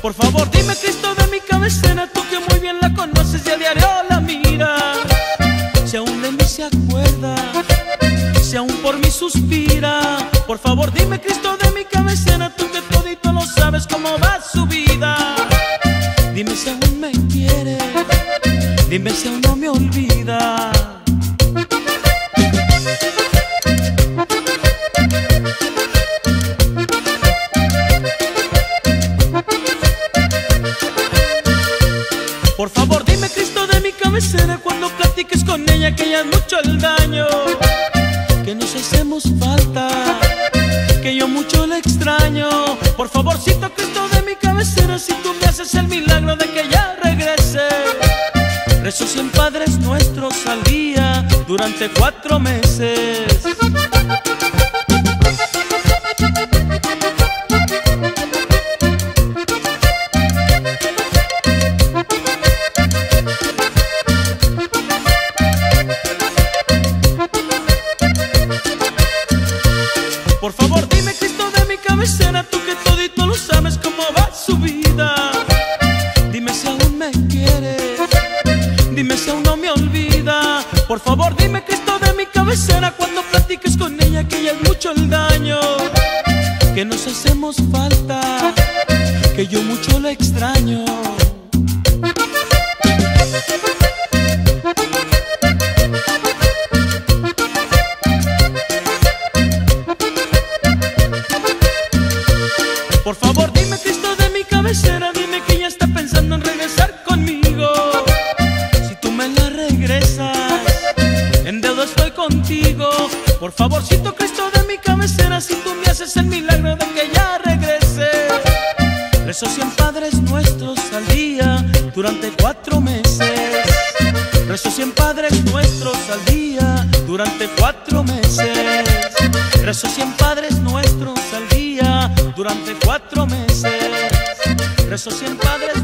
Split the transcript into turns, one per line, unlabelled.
Por favor, dime Cristo de mi cabecera, tú que muy bien la conoces y a diario la mira. Si aún de mí se acuerda, si aún por mí suspira. Por favor, dime Cristo si aún me quiere, dime si aún no me olvida. Por favor, dime Cristo de mi cabecera cuando platiques con ella que ya es mucho el daño, que nos hacemos falta, que yo mucho le extraño. Por favorcito Cristo de nuestros al día durante cuatro meses. Por favor, dime Cristo de mi cabecera, tú que todito lo sabes cómo va su vida. Cuando platiques con ella que ya es mucho el daño, que nos hacemos falta, que yo mucho la extraño. Por favor, estoy contigo. Por favorcito Cristo de mi cabecera, si tú me haces el milagro de que ya regrese. Rezo cien padres nuestros al día durante cuatro meses. Rezo cien padres nuestros al día durante cuatro meses. Rezo cien padres nuestros al día durante cuatro meses. Rezo cien padres